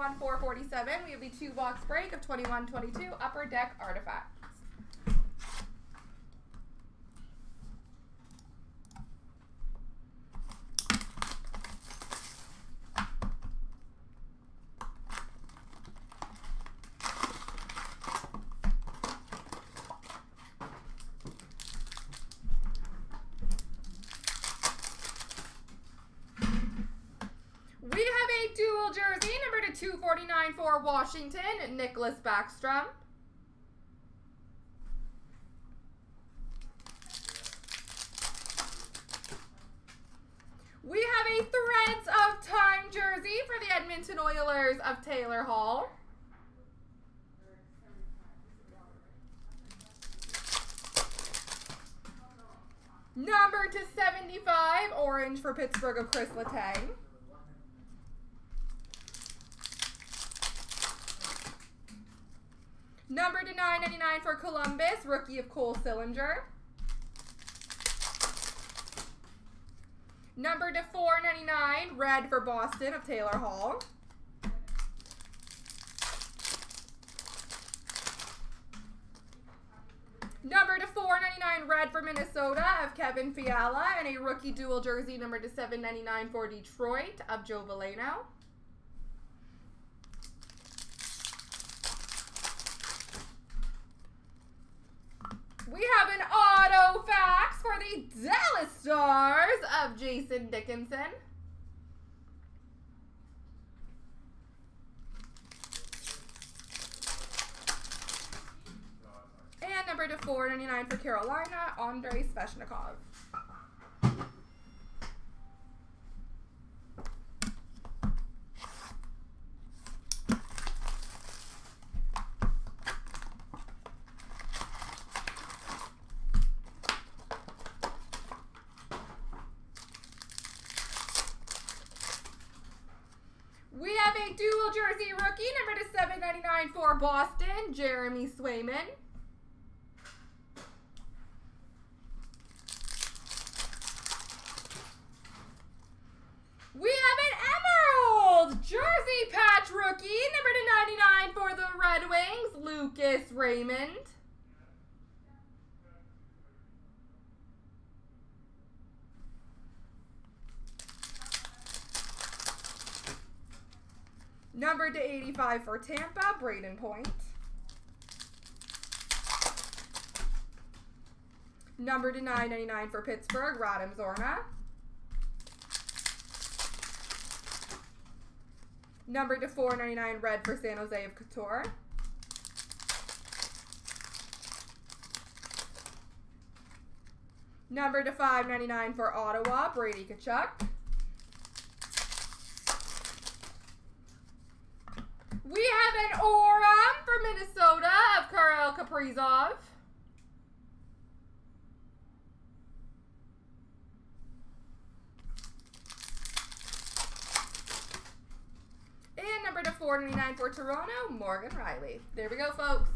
21 447. We have the two box break of 21 22 Upper Deck Artifacts. We have a dual jersey, number to 249 for Washington, Nicholas Backstrom. We have a Threads of Time jersey for the Edmonton Oilers of Taylor Hall. Number to 75, orange for Pittsburgh of Chris Letang. Number to 999 for Columbus, rookie of Cole Sillinger. Number to 499, red for Boston of Taylor Hall. Number to 499, red for Minnesota of Kevin Fiala. And a rookie dual jersey, number to 799 for Detroit of Joe Veleno. We have an auto Dallas Stars of Jason Dickinson. And number to 499 for Carolina, Andrei Svechnikov. We have dual jersey rookie, number to 799 for Boston, Jeremy Swayman. We have an Emerald jersey patch rookie, number to 99 for the Red Wings, Lucas Raymond. Number to 85 for Tampa, Brayden Point. Number to 999 for Pittsburgh, Radim Zohorna. Number to 499 red for San Jose of Couture. Number to 599 for Ottawa, Brady Tkachuk. We Aurum for Minnesota of Kirill Kaprizov. And number to 499 for Toronto, Morgan Rielly. There we go, folks.